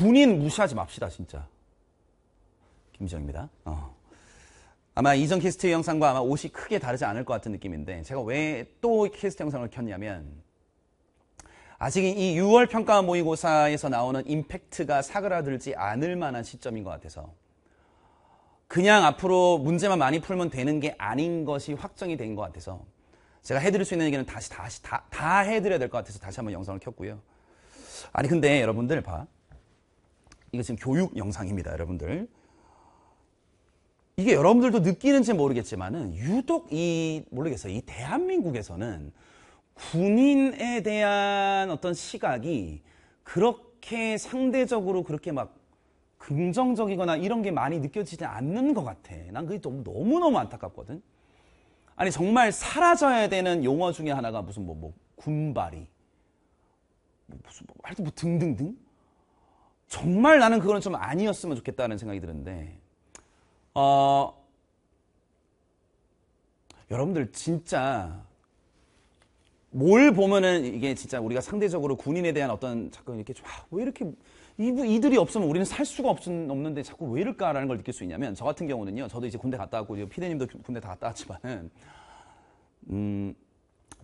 군인 무시하지 맙시다, 진짜. 김지영입니다. 어. 아마 이전 캐스트 영상과 아마 옷이 크게 다르지 않을 것 같은 느낌인데 제가 왜 또 캐스트 영상을 켰냐면 아직 이 6월 평가 모의고사에서 나오는 임팩트가 사그라들지 않을 만한 시점인 것 같아서 그냥 앞으로 문제만 많이 풀면 되는 게 아닌 것이 확정이 된 것 같아서 제가 해드릴 수 있는 얘기는 다시 다시 다, 다 해드려야 될 것 같아서 다시 한번 영상을 켰고요. 아니 근데 여러분들 봐. 이거 지금 교육 영상입니다, 여러분들. 이게 여러분들도 느끼는지 모르겠지만은 유독 이 모르겠어요. 이 대한민국에서는 군인에 대한 어떤 시각이 그렇게 상대적으로 그렇게 막 긍정적이거나 이런 게 많이 느껴지지 않는 것 같아. 난 그게 너무, 너무너무 안타깝거든. 아니, 정말 사라져야 되는 용어 중에 하나가 무슨 뭐, 뭐, 군발이. 뭐 무슨, 뭐, 하여튼 뭐 등등등. 정말 나는 그거는 좀 아니었으면 좋겠다는 생각이 드는데, 어, 여러분들 진짜 뭘 보면은 이게 진짜 우리가 상대적으로 군인에 대한 어떤 자꾸 이렇게 좀, 아, 왜 이렇게 이들이 없으면 우리는 살 수가 없, 없는데 자꾸 왜 이럴까라는 걸 느낄 수 있냐면 저 같은 경우는요. 저도 이제 군대 갔다 왔고 피디님도 군대 다 갔다 왔지만은 음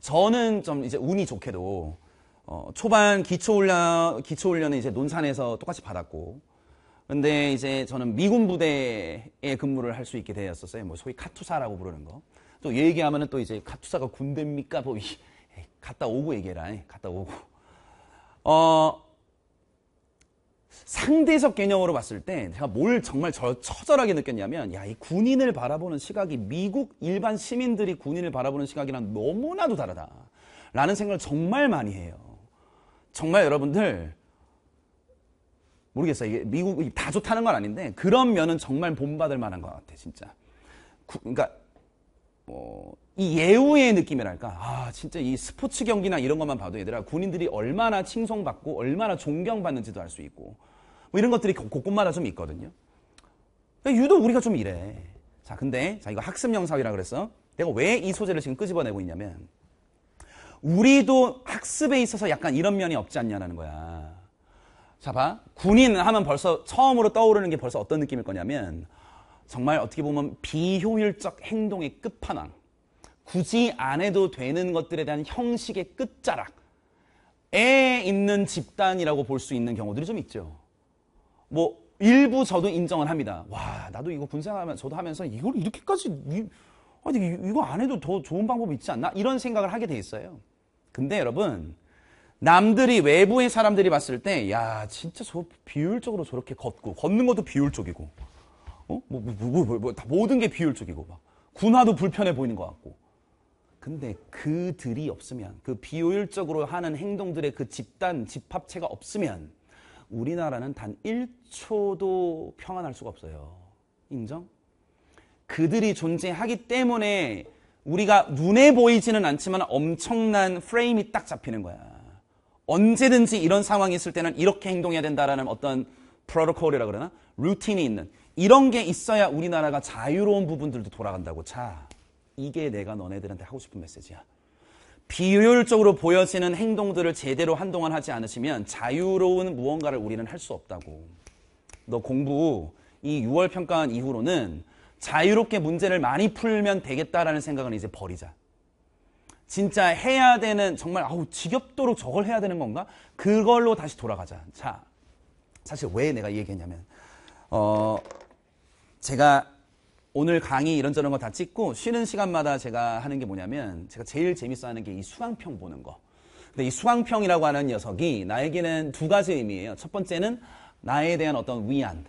저는 좀 이제 운이 좋게도 어, 초반 기초훈련 기초훈련은 이제 논산에서 똑같이 받았고 근데 이제 저는 미군 부대에 근무를 할 수 있게 되었었어요. 뭐 소위 카투사라고 부르는 거. 또 얘기하면은 또 이제 카투사가 군대입니까? 뭐 갔다 오고 얘기해라. 갔다 오고. 어, 상대적 개념으로 봤을 때 제가 뭘 정말 저, 처절하게 느꼈냐면 야, 이 군인을 바라보는 시각이 미국 일반 시민들이 군인을 바라보는 시각이랑 너무나도 다르다. 라는 생각을 정말 많이 해요. 정말 여러분들 모르겠어요. 이게 미국이 다 좋다는 건 아닌데 그런 면은 정말 본받을 만한 것 같아, 진짜. 구, 그러니까 뭐, 이 예우의 느낌이랄까. 아, 진짜 이 스포츠 경기나 이런 것만 봐도 얘들아, 군인들이 얼마나 칭송받고 얼마나 존경받는지도 알 수 있고. 뭐 이런 것들이 곳곳마다 좀 있거든요. 그러니까 유독 우리가 좀 이래. 자, 근데, 자, 이거 학습 영상이라 그랬어. 내가 왜 이 소재를 지금 끄집어내고 있냐면, 우리도 학습에 있어서 약간 이런 면이 없지 않냐는 거야. 자, 봐. 군인 하면 벌써 처음으로 떠오르는 게 벌써 어떤 느낌일 거냐면, 정말 어떻게 보면 비효율적 행동의 끝판왕. 굳이 안 해도 되는 것들에 대한 형식의 끝자락에 있는 집단이라고 볼 수 있는 경우들이 좀 있죠. 뭐 일부 저도 인정을 합니다. 와, 나도 이거 군생하면 저도 하면서 이걸 이렇게까지 이, 아니 이거 안 해도 더 좋은 방법이 있지 않나? 이런 생각을 하게 돼 있어요. 근데 여러분 남들이 외부의 사람들이 봤을 때, 야 진짜 저 비효율적으로 저렇게 걷고 걷는 것도 비효율적이고 어? 뭐, 뭐, 뭐, 뭐, 뭐, 다 모든 게 비효율적이고, 막. 군화도 불편해 보이는 것 같고. 근데 그들이 없으면, 그 비효율적으로 하는 행동들의 그 집단, 집합체가 없으면, 우리나라는 단 1초도 평안할 수가 없어요. 인정? 그들이 존재하기 때문에 우리가 눈에 보이지는 않지만 엄청난 프레임이 딱 잡히는 거야. 언제든지 이런 상황이 있을 때는 이렇게 행동해야 된다라는 어떤 프로토콜이라 그러나? 루틴이 있는 이런 게 있어야 우리나라가 자유로운 부분들도 돌아간다고. 자, 이게 내가 너네들한테 하고 싶은 메시지야. 비효율적으로 보여지는 행동들을 제대로 한동안 하지 않으시면 자유로운 무언가를 우리는 할 수 없다고. 너 공부 이 6월 평가한 이후로는 자유롭게 문제를 많이 풀면 되겠다라는 생각은 이제 버리자. 진짜 해야 되는 정말 아우 지겹도록 저걸 해야 되는 건가? 그걸로 다시 돌아가자. 자, 사실 왜 내가 얘기했냐면 어 제가 오늘 강의 이런저런 거 다 찍고 쉬는 시간마다 제가 하는 게 뭐냐면 제가 제일 재밌어 하는 게 이 수강평 보는 거. 근데 이 수강평이라고 하는 녀석이 나에게는 두 가지 의미예요. 첫 번째는 나에 대한 어떤 위안.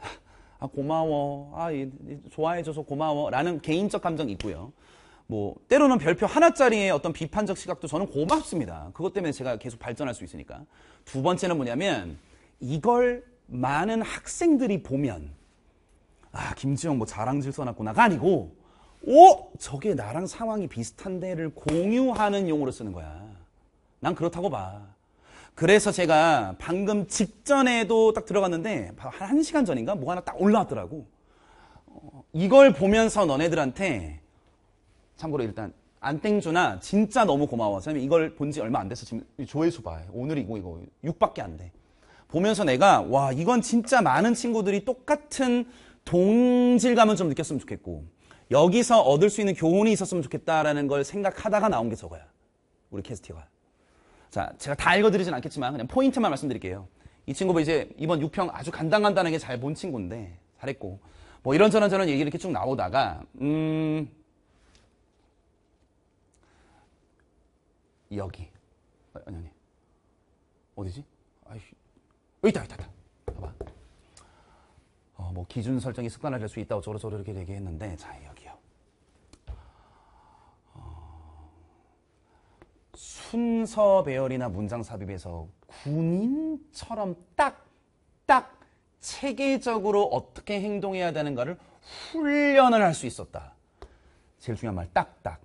아, 고마워. 아, 좋아해줘서 고마워. 라는 개인적 감정이 있고요. 뭐, 때로는 별표 하나짜리의 어떤 비판적 시각도 저는 고맙습니다. 그것 때문에 제가 계속 발전할 수 있으니까. 두 번째는 뭐냐면, 이걸 많은 학생들이 보면, 아, 김지영 뭐 자랑질 써놨구나가 아니고, 오! 저게 나랑 상황이 비슷한 데를 공유하는 용어로 쓰는 거야. 난 그렇다고 봐. 그래서 제가 방금 직전에도 딱 들어갔는데, 한 1시간 전인가? 뭐 하나 딱 올라왔더라고. 어, 이걸 보면서 너네들한테, 참고로 일단, 안땡주나 진짜 너무 고마워. 왜냐면 이걸 본 지 얼마 안 돼서 지금 조회수 봐. 오늘이고 이거 6밖에 안 돼. 보면서 내가 와 이건 진짜 많은 친구들이 똑같은 동질감을 좀 느꼈으면 좋겠고 여기서 얻을 수 있는 교훈이 있었으면 좋겠다라는 걸 생각하다가 나온 게 저거야. 우리 캐스티가. 자, 제가 다 읽어드리진 않겠지만 그냥 포인트만 말씀드릴게요. 이 친구가 이제 이번 6평 아주 간단간단하게 잘 본 친구인데 잘했고 뭐 이런저런 저런 얘기 이렇게 쭉 나오다가 음 여기. 아, 아니 아니. 어디지? 아이 있다 여기 있다. 봐봐. 어, 뭐 기준 설정이 습관화될 수 있다고 저러저러 이렇게 얘기했는데 자 여기요 어, 순서 배열이나 문장 삽입에서 군인처럼 딱 딱 체계적으로 어떻게 행동해야 되는가를 훈련을 할 수 있었다. 제일 중요한 말 딱딱.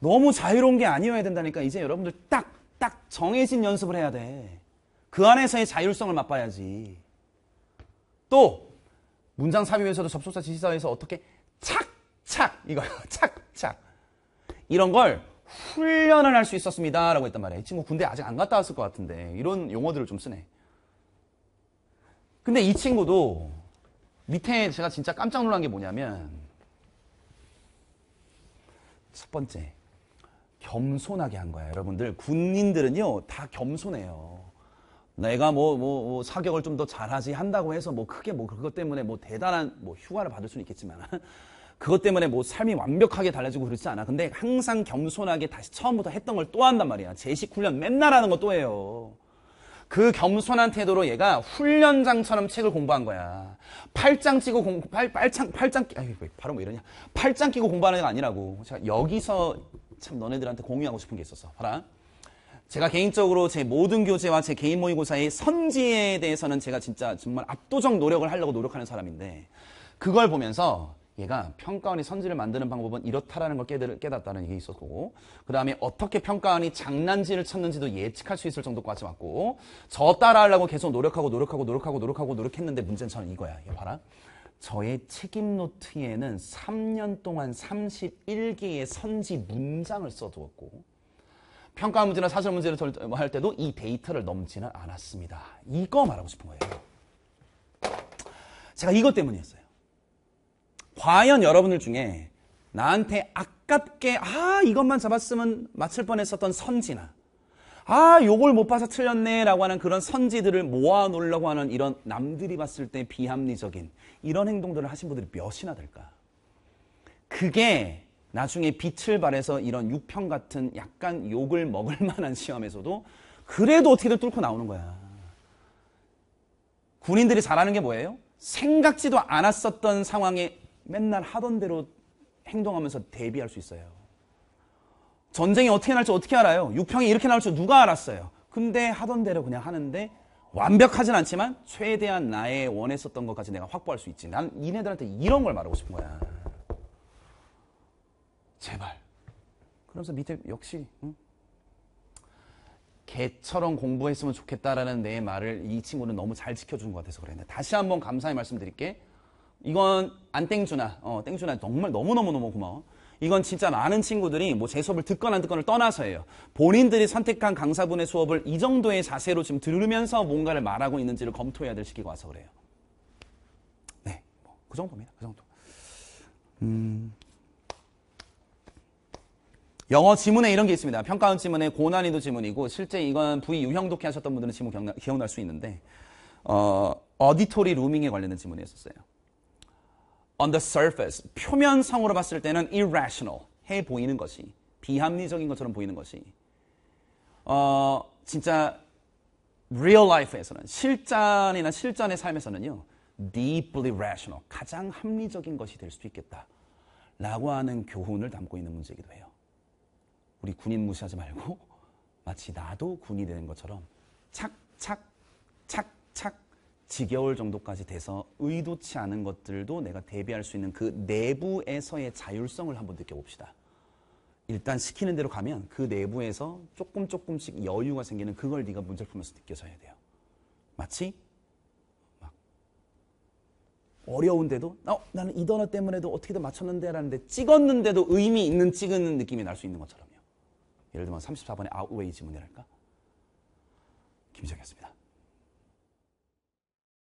너무 자유로운 게 아니어야 된다니까 이제 여러분들 딱 딱 정해진 연습을 해야 돼. 그 안에서의 자율성을 맛봐야지. 또 문장 삽입에서도 접속사 지시사에서 어떻게 착착 이거 착착 이런 걸 훈련을 할 수 있었습니다 라고 했단 말이에요. 이 친구 군대 아직 안 갔다 왔을 것 같은데 이런 용어들을 좀 쓰네. 근데 이 친구도 밑에 제가 진짜 깜짝 놀란 게 뭐냐면 첫 번째 겸손하게 한 거야. 여러분들 군인들은요 다 겸손해요. 내가 뭐, 뭐, 뭐 사격을 좀 더 잘하지 한다고 해서 뭐 크게 뭐 그것 때문에 뭐 대단한 뭐 휴가를 받을 수는 있겠지만 그것 때문에 뭐 삶이 완벽하게 달라지고 그렇지 않아. 근데 항상 겸손하게 다시 처음부터 했던 걸 또 한단 말이야. 제식 훈련 맨날 하는 거 또 해요. 그 겸손한 태도로 얘가 훈련장처럼 책을 공부한 거야. 팔짱 끼고 공, 팔, 팔짱, 팔짱, 아유, 바로 뭐 이러냐. 팔짱 끼고 공부하는 애가 아니라고. 자, 여기서 참 너네들한테 공유하고 싶은 게 있었어. 봐라. 제가 개인적으로 제 모든 교재와 제 개인 모의고사의 선지에 대해서는 제가 진짜 정말 압도적 노력을 하려고 노력하는 사람인데 그걸 보면서 얘가 평가원이 선지를 만드는 방법은 이렇다라는 걸 깨달았다는 얘기 있었고 그 다음에 어떻게 평가원이 장난질을 쳤는지도 예측할 수 있을 정도까지 왔고 저 따라하려고 계속 노력하고 노력하고 노력하고 노력하고 노력했는데 문제는 저는 이거야. 이거 봐라. 저의 책임 노트에는 3년 동안 31개의 선지 문장을 써두었고 평가 문제나 사설 문제를 할 때도 이 데이터를 넘지는 않았습니다. 이거 말하고 싶은 거예요. 제가 이것 때문이었어요. 과연 여러분들 중에 나한테 아깝게 아 이것만 잡았으면 맞출 뻔했었던 선지나 아 요걸 못 봐서 틀렸네라고 하는 그런 선지들을 모아 놓으려고 하는 이런 남들이 봤을 때 비합리적인 이런 행동들을 하신 분들이 몇이나 될까? 그게 나중에 빛을 발해서 이런 육평 같은 약간 욕을 먹을 만한 시험에서도 그래도 어떻게든 뚫고 나오는 거야. 군인들이 잘하는 게 뭐예요? 생각지도 않았었던 상황에 맨날 하던 대로 행동하면서 대비할 수 있어요. 전쟁이 어떻게 날지 어떻게 알아요? 육평이 이렇게 나올 줄 누가 알았어요? 근데 하던 대로 그냥 하는데 완벽하진 않지만 최대한 나의 원했었던 것까지 내가 확보할 수 있지. 난 이네들한테 이런 걸 말하고 싶은 거야. 제발. 그러면서 밑에 역시 응? 개처럼 공부했으면 좋겠다라는 내 말을 이 친구는 너무 잘 지켜준 것 같아서 그랬는데 다시 한번 감사의 말씀드릴게. 이건 안 땡주나, 어, 땡주나 정말 너무너무너무 고마워. 이건 진짜 많은 친구들이 뭐 제 수업을 듣거나 안 듣거나 떠나서예요. 본인들이 선택한 강사분의 수업을 이 정도의 자세로 지금 들으면서 뭔가를 말하고 있는지를 검토해야 될 시기가 와서 그래요. 네, 뭐 그 정도입니다. 그 정도. 음. 영어 지문에 이런 게 있습니다. 평가원 지문에 고난이도 지문이고 실제 이건 V 유형 독해 하셨던 분들은 지문 기억나, 기억날 수 있는데 어, 어디토리 루밍에 관련된 지문이었었어요. On the surface, 표면성으로 봤을 때는 irrational, 해 보이는 것이, 비합리적인 것처럼 보이는 것이, 어, 진짜 real life에서는, 실전이나 실전의 삶에서는요, deeply rational, 가장 합리적인 것이 될 수도 있겠다. 라고 하는 교훈을 담고 있는 문제이기도 해요. 우리 군인 무시하지 말고, 마치 나도 군이 되는 것처럼 착착, 착착, 지겨울 정도까지 돼서 의도치 않은 것들도 내가 대비할 수 있는 그 내부에서의 자율성을 한번 느껴봅시다. 일단 시키는 대로 가면 그 내부에서 조금 조금씩 여유가 생기는 그걸 네가 문제를 풀면서 느껴져야 돼요. 마치 막 어려운데도 어, 나는 이 단어 때문에도 어떻게든 맞췄는데 라는데 찍었는데도 의미 있는 찍은 느낌이 날 수 있는 것처럼요. 예를 들면 34번의 아웃웨이 지문이랄까? 김정이었습니다.